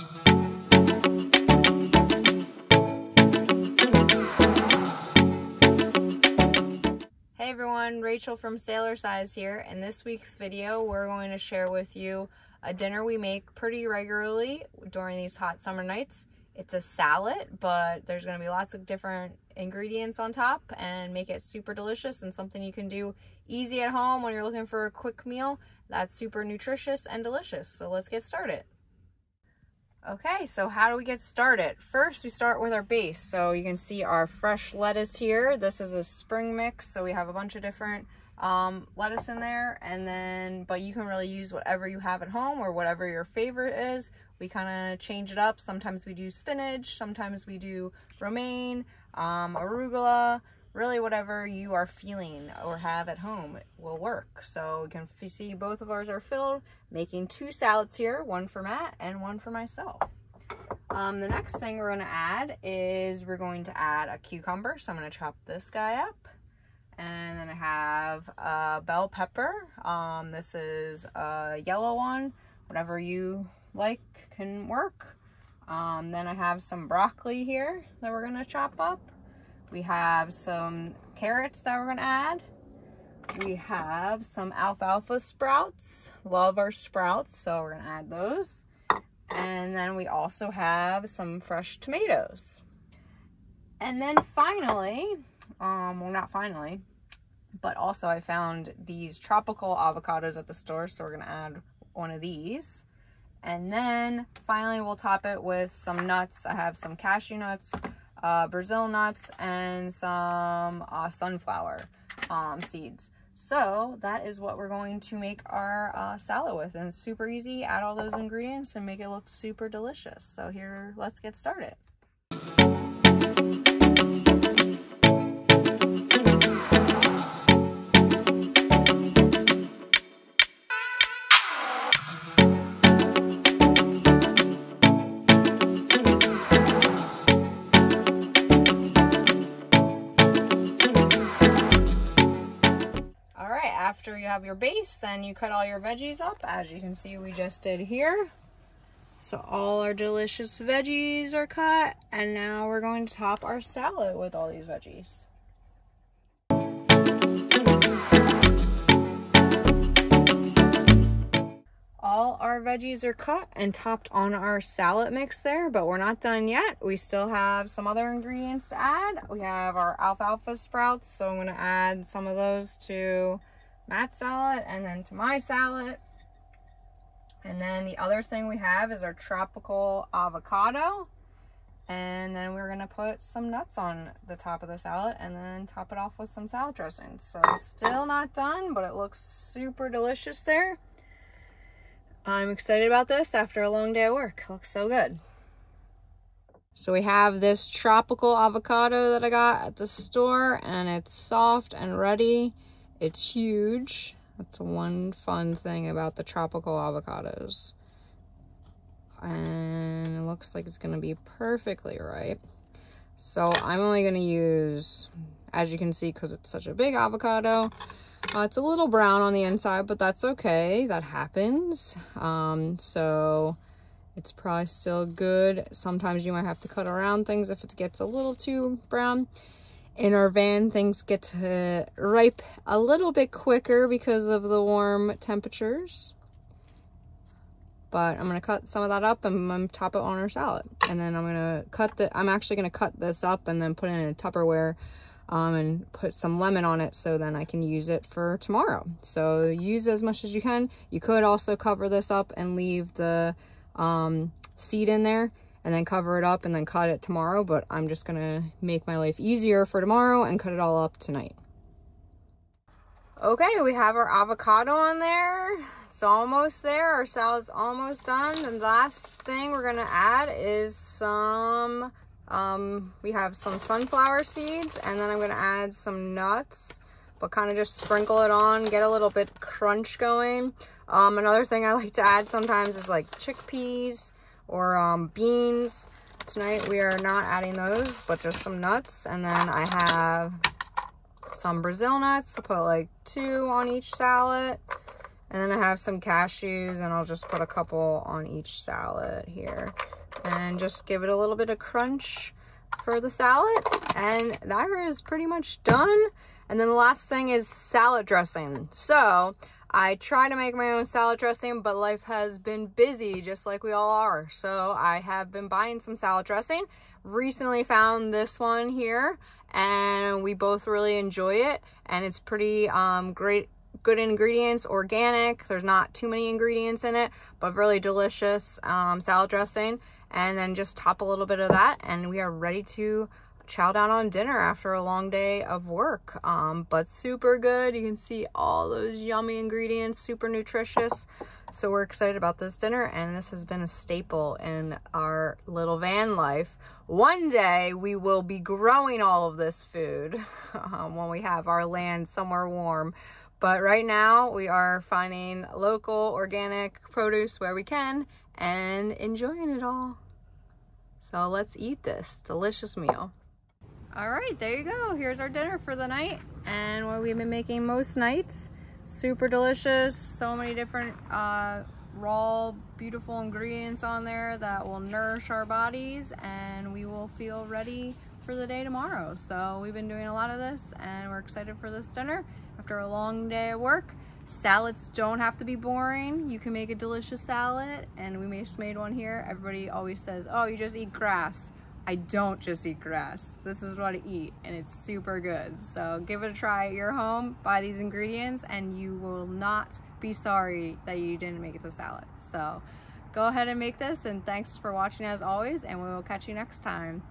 Hey everyone, Rachel from Sailor Size here. In this week's video, we're going to share with you a dinner we make pretty regularly during these hot summer nights. It's a salad, but there's going to be lots of different ingredients on top and make it super delicious and something you can do easy at home when you're looking for a quick meal that's super nutritious and delicious. So let's get started. Okay, so how do we get started? First, we start with our base. So you can see our fresh lettuce here. This is a spring mix, so we have a bunch of different um, lettuce in there. And then, but you can really use whatever you have at home or whatever your favorite is. We kind of change it up. Sometimes we do spinach, sometimes we do romaine, um, arugula, really whatever you are feeling or have at home will work. So you can see both of ours are filled, making two salads here, one for Matt and one for myself. Um, the next thing we're going to add is we're going to add a cucumber. So I'm going to chop this guy up. And then I have a bell pepper. Um, this is a yellow one. Whatever you like can work. Um, then I have some broccoli here that we're going to chop up. We have some carrots that we're going to add. We have some alfalfa sprouts. Love our sprouts, so we're to add those. And then we also have some fresh tomatoes. And then finally, um, well not finally, but also I found these tropical avocados at the store, so we're going to add one of these. And then finally we'll top it with some nuts. I have some cashew nuts, uh, Brazil nuts, and some uh, sunflower um, seeds. So that is what we're going to make our uh, salad with. And super easy, add all those ingredients and make it look super delicious. So here, let's get started. After you have your base, then you cut all your veggies up, as you can see we just did here. So all our delicious veggies are cut, and now we're going to top our salad with all these veggies. All our veggies are cut and topped on our salad mix there, but we're not done yet. We still have some other ingredients to add. We have our alfalfa sprouts, so I'm gonna add some of those to Matt's salad and then to my salad. And then the other thing we have is our tropical avocado. And then we're gonna put some nuts on the top of the salad and then top it off with some salad dressing. So still not done, but it looks super delicious there. I'm excited about this after a long day of work. It looks so good. So we have this tropical avocado that I got at the store and it's soft and ready. It's huge. That's one fun thing about the tropical avocados. And it looks like it's going to be perfectly right. So I'm only going to use, as you can see, because it's such a big avocado, uh, it's a little brown on the inside, but that's okay. That happens. Um, so it's probably still good. Sometimes you might have to cut around things if it gets a little too brown in our van things get to ripe a little bit quicker because of the warm temperatures. But I'm gonna cut some of that up and I'm top it on our salad. And then I'm gonna cut the I'm actually gonna cut this up and then put it in a Tupperware um, and put some lemon on it so then I can use it for tomorrow. So use as much as you can. You could also cover this up and leave the um, seed in there and then cover it up and then cut it tomorrow, but I'm just gonna make my life easier for tomorrow and cut it all up tonight. Okay, we have our avocado on there. It's almost there. Our salad's almost done. And the last thing we're gonna add is some, um, we have some sunflower seeds and then I'm gonna add some nuts, but kind of just sprinkle it on, get a little bit crunch going. Um, another thing I like to add sometimes is like chickpeas or um, beans. Tonight we are not adding those, but just some nuts. And then I have some Brazil nuts. I'll put like two on each salad. And then I have some cashews and I'll just put a couple on each salad here. And just give it a little bit of crunch for the salad. And that is pretty much done. And then the last thing is salad dressing. So I try to make my own salad dressing, but life has been busy just like we all are. So I have been buying some salad dressing. Recently found this one here and we both really enjoy it. And it's pretty um, great good ingredients, organic. There's not too many ingredients in it, but really delicious um, salad dressing. And then just top a little bit of that and we are ready to chow down on dinner after a long day of work. Um, but super good. You can see all those yummy ingredients, super nutritious. So we're excited about this dinner and this has been a staple in our little van life. One day we will be growing all of this food um, when we have our land somewhere warm. But right now we are finding local organic produce where we can and enjoying it all. So let's eat this delicious meal. All right, there you go. Here's our dinner for the night and what we've been making most nights. Super delicious. So many different uh, raw, beautiful ingredients on there that will nourish our bodies and we will feel ready for the day tomorrow. So we've been doing a lot of this and we're excited for this dinner after a long day of work. Salads don't have to be boring. You can make a delicious salad and we just made one here. Everybody always says, oh, you just eat grass. I don't just eat grass. This is what I eat and it's super good. So give it a try at your home, buy these ingredients and you will not be sorry that you didn't make the salad. So go ahead and make this and thanks for watching as always and we will catch you next time.